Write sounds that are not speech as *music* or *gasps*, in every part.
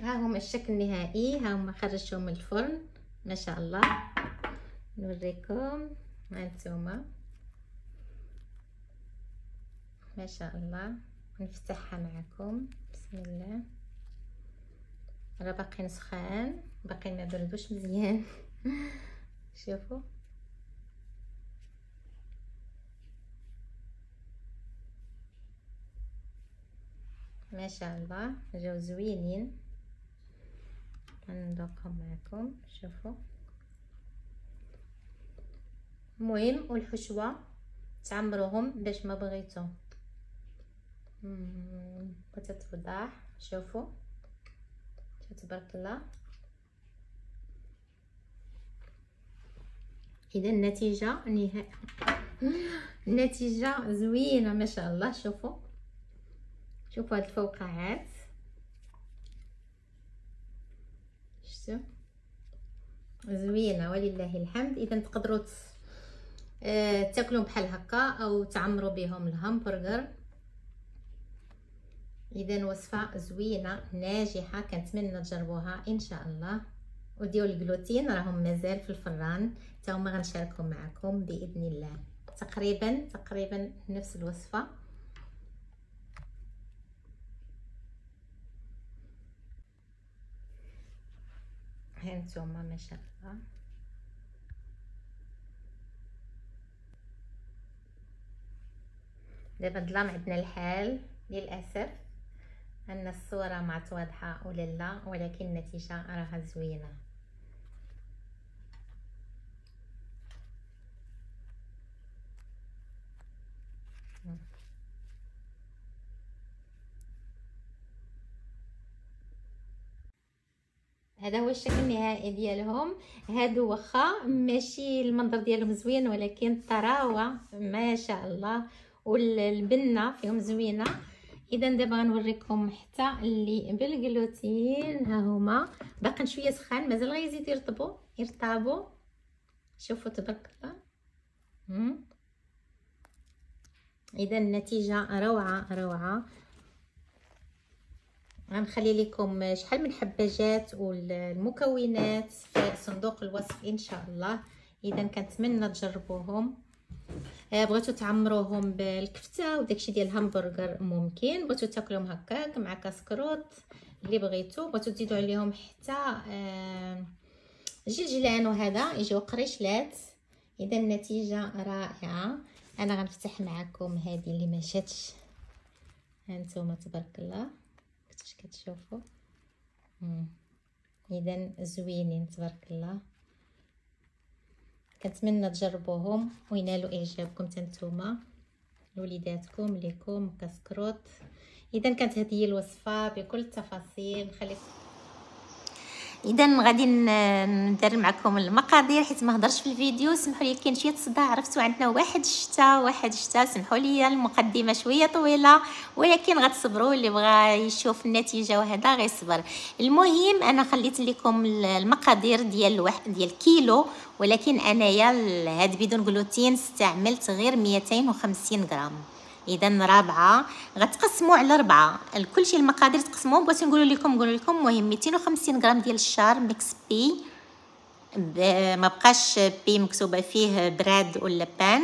ها هما الشكل النهائي. ها هما خرجتهم من الفرن. ما شاء الله. نوريكم. هانتوما ما شاء الله. نفتحها معكم. بسم الله. راه باقيين سخان باقيين ما بردوش مزيان. *laughs* شوفوا. ما شاء الله. جاو زوينين. نذوقهم معكم شوفوا. المهم والحشوة تعمروهم باش ما بغيتو. توضح شوفوا. تبارك الله. إذا النتيجة نهائيه *gasps* النتيجة زوينة ما شاء الله. شوفوا. شوفوا هاد الفوقعات. زوينة ولله الحمد. اذا تقدروا آه، تاكلوا بحال هكا أو تعمروا بهم الهامبرغر. اذا وصفة زوينة ناجحة كنتمنى تجربوها إن شاء الله. وديال الجلوتين راهم مازال في الفران. حتى هما غنشاركهم معكم بإذن الله. تقريبا تقريبا نفس الوصفة. هانتوما ما شاء الله. دابا ظلام عندنا الحال للأسف أن الصورة ما واضحه ولا لا ولكن النتيجة راها زوينة. هذا هو الشكل النهائي ديالهم. هادو واخا ماشي المنظر ديالهم زوين ولكن الطراوه ما شاء الله والبنة فيهم زوينة. إذا دابا غنوريكم حتى اللي بالجلوتين. ها هما. باقي شوية سخان مازال غيزيد يرطبوا يرطبوا شوفوا تبارك الله إذا النتيجة روعة روعة. غنخلي لكم شحال من حباجات والمكونات في صندوق الوصف إن شاء الله. إذا كنتمنى تجربوهم. آه، بغيتو تعمروهم بالكفتة وداكشي ديال الهامبرغر ممكن. بغيتو تاكلوهم هكاك مع كاسكروط اللي بغيتو. بغيتو تزيدوا عليهم حتى آه، جلجلان وهذا. يجيو قريشلات. إذا النتيجة رائعة. أنا غنفتح معكم هذه اللي ما شاتش. هانتوما تبارك الله. كيفاش كتشوفوا إذا زوينين تبارك الله. كنتمنى تجربوهم وينالوا إعجابكم تنتوما لوليداتكم ليكم كسكروت. إذا كانت هذه الوصفة بكل التفاصيل. خليكم إذا غادي ندير معكم المقادير حيت ما هضرش في الفيديو. سمحوا لي كاين شوية صداع عرفتوا عندنا واحد الشتا واحد الشتا. سمحوا لي المقدمة شوية طويلة ولكن غتصبروا اللي بغى يشوف النتيجة وهذا غيصبر. المهم أنا خليت لكم المقادير ديال واحد ديال كيلو ولكن أنايا هاد بدون جلوتين استعملت غير 250 غرام. إذا رابعة. غتقسموا على ربعة. كلشي المقادير تقسموهم بغيت نقول لكم نقول لكم المهم 250 غرام ديال الشار ميكس بي ما بقاش بي مكتوبة فيه براد ولا بان.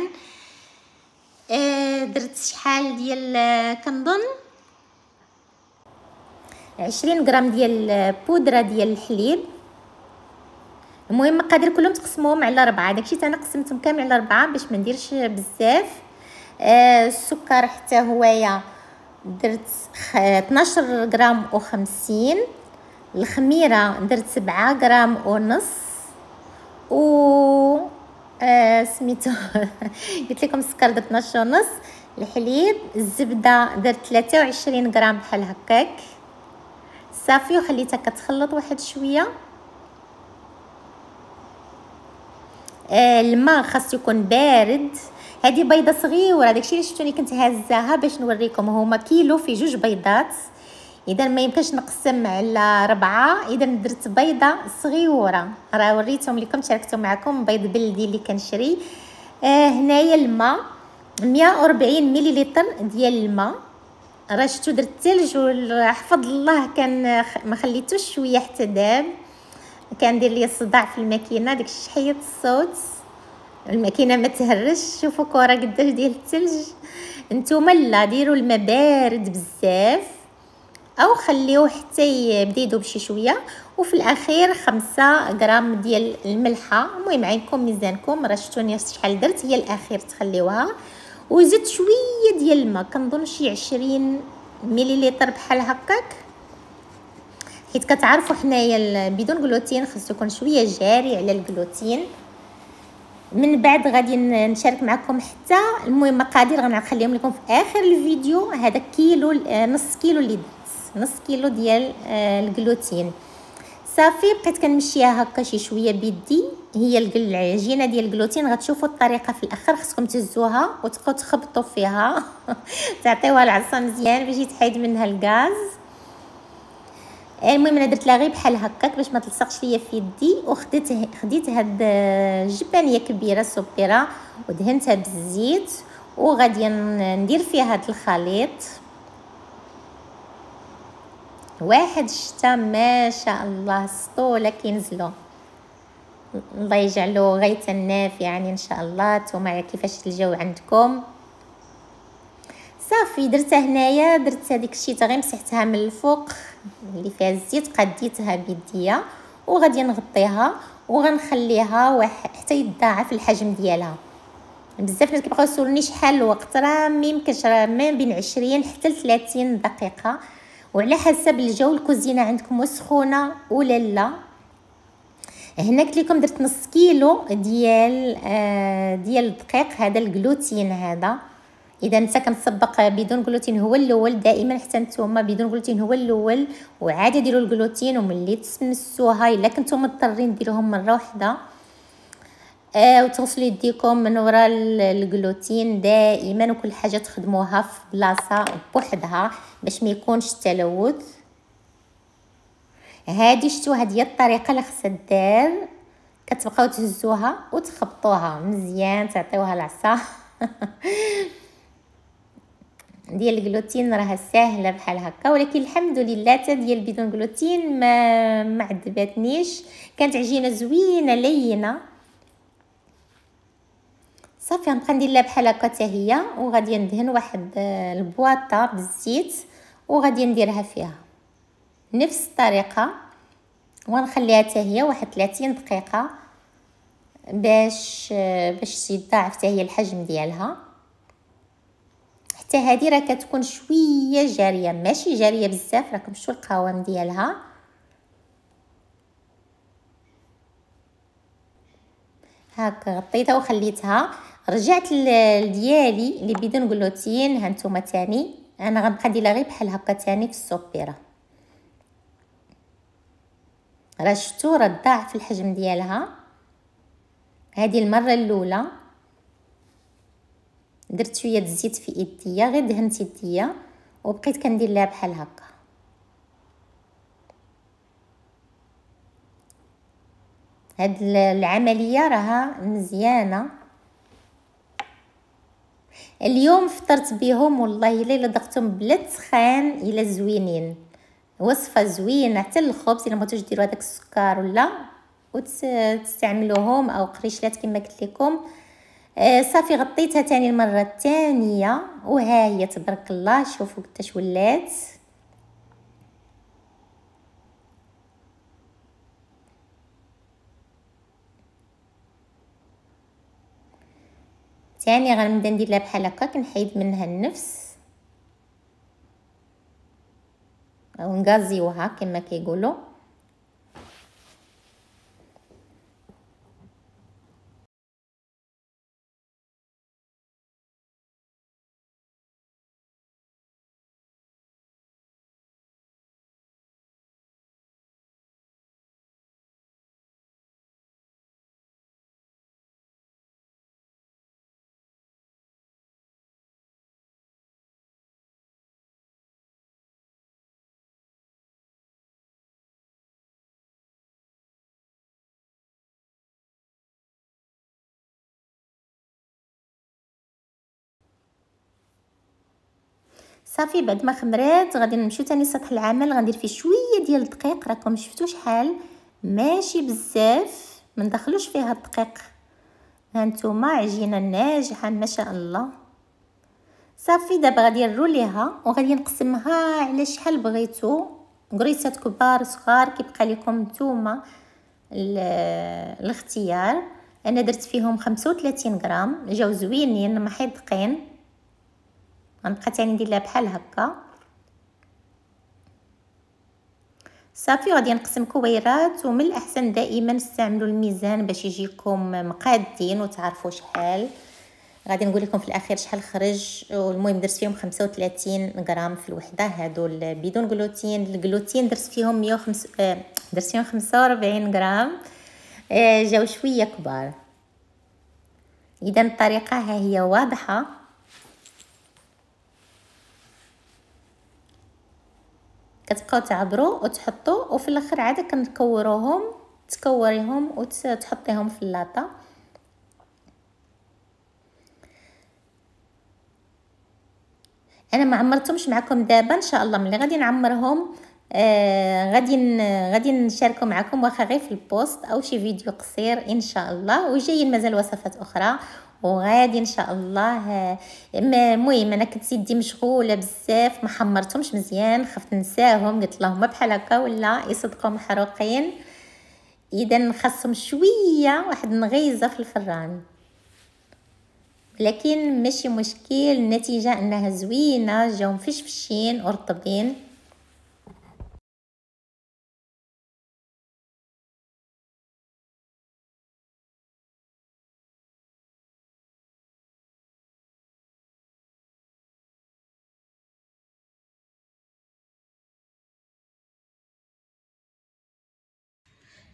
آه، درت شحال ديال كنظن عشرين غرام ديال بودرة ديال الحليب. المهم المقادير كلهم تقسموهم على ربعة. داكشي أنا قسمتهم كامل على ربعة باش ما نديرش بزاف. السكر حتى هويا درت 12 غرام و 50 الخميرة درت 7 غرام ونص و آه سميتو *laughs* قلت لكم السكر درت 12 ونص الحليب الزبدة درت 23 غرام بحال هكاك. صافي وخليتها كتخلط واحد شوية آه الماء خاص يكون بارد. هذه بيضة صغيرة داكشي اللي شفتوني كنت هازاها باش نوريكم هما كيلو في جوج بيضات. إذا ما يمكنش نقسم على ربعة إذا درت بيضة صغيرة. راه وريتهم لكم شاركتهم معكم بيض بلدي اللي كنشري. آه هنايا الماء 140 مليلتر ديال الماء. راه شفتو درت الثلج وحفظ الله كان ما خليتوش شوية حتى داب كندير لي الصداع في الماكينة داك الشحيط الصوت. الماكينة ما تهرش. شوفوا كره قداش ديال الثلج نتوما لا ديروا الماء بارد بزاف. أو خليوه حتى يبدأ يذوب شي شوية. وفي الأخير خمسة غرام ديال الملحة. المهم عينكم ميزانكم. راه شفتوني شحال درت. هي الأخير تخليوها. وزدت شوية ديال الماء. كنظن شي عشرين مليلتر بحال هكاك. حيت كتعرفوا حنايا بدون جلوتين خصو يكون شوية جاري على الجلوتين من بعد غادي نشارك معكم حتى المهم مقادير غنخليهم لكم في آخر الفيديو. هذا كيلو نص كيلو اللي درت نص كيلو ديال آه، الجلوتين صافي بقيت كنمشيها هكا شي شوية بيدي. هي العجينة ديال الجلوتين غتشوفوا الطريقة في الآخر خصكم تهزوها وتبقاو تخبطوا فيها. *laughs* تعطيوها العصا مزيان باش يتحيد منها الغاز. المهم أنا درت غير بحال هكاك باش ما تلصقش ليا في يدي وخديت خديت هاد الجبانيه كبيرة سوبيرا ودهنتها بالزيت وغادي ندير فيها هاد الخليط. واحد الشتا ما شاء الله سطولة كينزلوا الله يجعلو غاية الناف يعني إن شاء الله. نتوما كيفاش الجو عندكم. صافي درتها هنايا درت هذيك الشيته غير مسحتها من الفوق اللي فيها الزيت قديتها بيديا وغادي نغطيها وغنخليها حتى يتضاعف الحجم ديالها. بزاف ناس كيبقاو يسولوني شحال الوقت راه ما يمكنش راه ما بين 20 حتى ل 30 دقيقة. وعلى حسب الجو الكوزينة عندكم سخونه ولا لا. هنا قلت لكم درت نص كيلو ديال آه ديال الدقيق هذا الجلوتين هذا. إذا انت كنسبق بدون جلوتين هو الأول دائما حتى نتوما بدون جلوتين هو الأول وعادي ديروا الجلوتين وملي تمسوها إلا كنتو مضطرين ديروهم مرة واحدة آه وتغسلوا يديكم من وراء الجلوتين دائما وكل حاجة تخدموها في بلاصة بوحدها باش ما يكونش تلوث. هادي شتو هادي هي الطريقة اللي خصها دار. كتبقاو تهزوها وتخبطوها مزيان تعطيوها العصا *laughs* ديال الجلوتين راها ساهلة بحال هكا ولكن الحمد لله حتى ديال بدون جلوتين ما ما عذبتنيش كانت عجينة زوينة لينة. صافي غنبقى ندير لها بحال هكا حتى هي وغادي ندهن واحد البواطة بالزيت وغادي نديرها فيها. نفس الطريقة. ونخليها حتى هي واحد 30 دقيقة باش باش يتضاعف حتى هي الحجم ديالها. حتى هذه راه كتكون شوية جارية ماشي جارية بزاف راكم شفتوا القوام ديالها؟ هاكا غطيتها وخليتها. رجعت لديالي اللي بدون جلوتين هانتوما تاني. أنا غنبقى نديرها غير بحال هكا تاني في السوبيره راه شفتوا راه ضاعف الحجم ديالها. هذه المرة الأولى. درت شوية الزيت في يديا غير دهنت يديا وبقيت كندير لها بحال هكا. هاد العملية راها مزيانة. اليوم فطرت بهم والله إلا إلا ضغطتهم بلا تسخان إلا زوينين. وصفة زوينة حتى الخبز إلا بغيتوش ديروا هذاك السكر ولا وتستعملوهم أو قريشلات كما قلت لكم. صافي غطيتها تاني المرة الثانية وها هي تبارك الله شوفوا قداش ولات. ثاني غنبدا ندير لها بحال هكا كنحيد منها النفس. أو نغازيوها كما كيقولوا. صافي بعد ما خمرات غادي نمشيو تاني سطح العمل غندير فيه شوية ديال الدقيق راكم شفتوا شحال؟ ماشي بزاف ما ندخلوش فيها الدقيق. هانتوما عجينة ناجحة ما شاء الله. صافي دابا غادي نروليها وغادي نقسمها على شحال بغيتو. قريصات كبار صغار كيبقى لكم نتوما الاختيار. أنا درت فيهم 35 غرام جاو زوينين ما حيدقين غنبقى تاني ندير لها بحال هكا. صافي غادي نقسم كويرات ومن الأحسن دائما استعملوا الميزان باش يجيكم مقادين وتعرفوا شحال. غادي نقول لكم في الأخير شحال خرج والمهم درت فيهم 35 غرام في الوحدة هادو بدون جلوتين الجلوتين درت فيهم 105 آه درت فيهم 45 غرام. آه جاو شوية كبار. اذا الطريقة ها هي واضحة. كتبقاو تعبروا وتحطوا وفي الآخر عاد كنكوروهم تكوريهم وتحطيهم في اللاطة. أنا ما عمرتهمش معكم دابا إن شاء الله ملي غادي نعمرهم آه غادي غادي نشاركو معكم واخا غير في البوست أو شي فيديو قصير إن شاء الله. وجايين مازال وصفات أخرى. وغادي إن شاء الله. المهم أنا كنت يدي مشغولة بزاف ما حمرتهمش مزيان خفت نساهم قلت لهم بحال هكا ولا يصدقوا محروقين إذا خاصهم شوية واحد نغيزه في الفران. لكن ماشي مشكل النتيجة أنها زوينة جاو مفشفشين ورطبين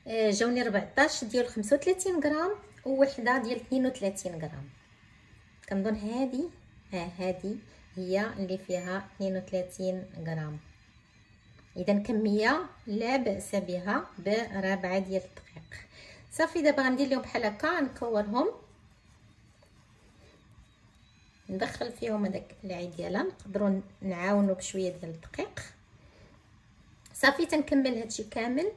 جاوني 14 ديال 35 غرام ووحدة ديال 32 غرام. كنظن هذه ها هذه هي اللي فيها 32 غرام. إذا كمية لا بأس بها بربعة ديال الدقيق. صافي دابا غندير لهم بحال هكا نكورهم. ندخل فيهم هذاك العيد ديالها نقدروا نعاونوا بشوية ديال الدقيق. صافي تنكمل هادشي كامل.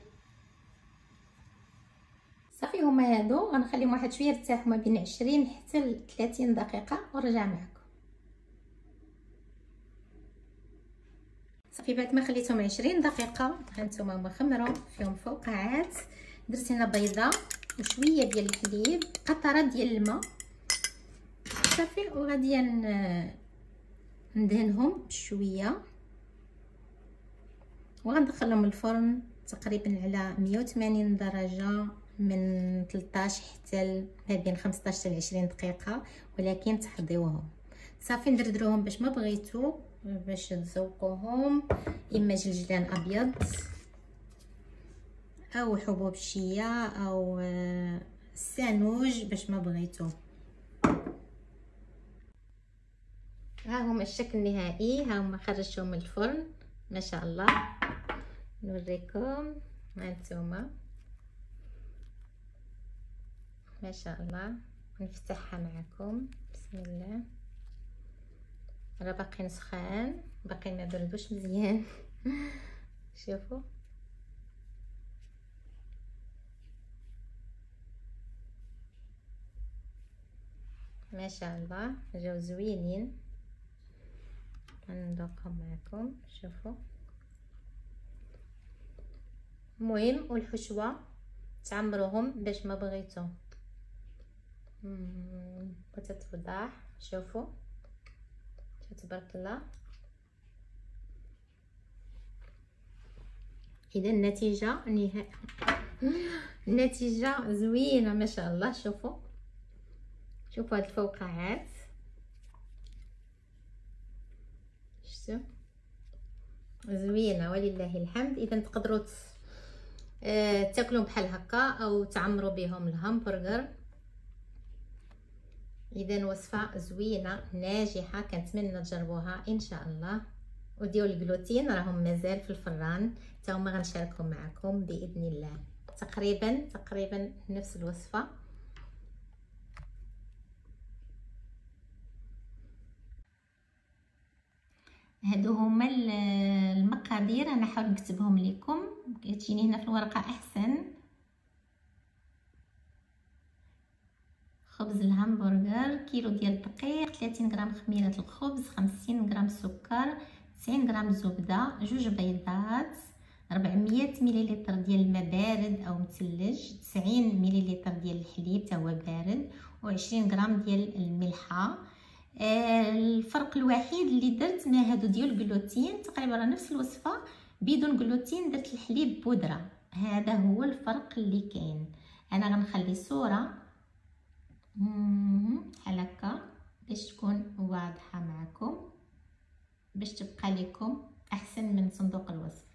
صافي هما هادو. غنخليهم واحد شوية يرتاحوا ما بين 20 حتى ل 30 دقيقة ونرجع معكم صافي بعد ما خليتهم 20 دقيقة هانتوما هما خمروا فيهم فوقعات درت هنا بيضة وشوية ديال الحليب قطرة ديال الماء. صافي وغادي ندهنهم بشويه وغندخلهم الفرن تقريبا على 180 درجة. من 13 حتى ما بين 15 حتى 20 دقيقة ولكن تحضيوهم. صافي ندردروهم باش ما بغيتو باش تذوقوهم. إما جلجلان أبيض أو حبوب الشيا أو السانوج باش ما بغيتو. ها هما الشكل النهائي. ها هما خرجتهم من الفرن ما شاء الله. نوريكم. هانتوما ما شاء الله. نفتحها معكم. بسم الله. راه باقيين سخان باقيين ما بردوش مزيان. *laughs* شوفوا. ما شاء الله. جاو زوينين. ندوقهم معكم. شوفوا. المهم والحشوة. تعمروهم باش ما بغيتو. فضاح شوفوا شوفوا تبارك الله اذا النتيجه نهائيه النتيجه زوينه ما شاء الله شوفوا شوفوا هاد الفوقعات شفتوا زوينه ولله الحمد اذا تقدروا تاكلوا بحال هكا أو تعمروا بهم الهامبرغر اذا وصفة زوينة ناجحة كنتمنى تجربوها إن شاء الله. وديال الجلوتين راهم مازال في الفران. حتى هما غنشاركهم معكم بإذن الله. تقريبا تقريبا نفس الوصفة. هادو هما المقادير أنا نحاول نكتبهم لكم. تجيني هنا في الورقة أحسن. خبز الهامبرغر كيلو ديال الدقيق 30 غرام خميرة الخبز 50 غرام سكر 90 غرام زبدة جوج بيضات 400 مليلتر ديال الماء بارد أو مثلج 90 مليلتر ديال الحليب تا هو بارد و20 غرام ديال الملحة. آه الفرق الوحيد اللي درت ما هادو ديال الجلوتين تقريبا نفس الوصفة بدون جلوتين درت الحليب بودرة. هذا هو الفرق اللي كاين. أنا غنخلي صوره هكا باش تكون واضحة معكم. باش تبقى لكم أحسن من صندوق الوصف.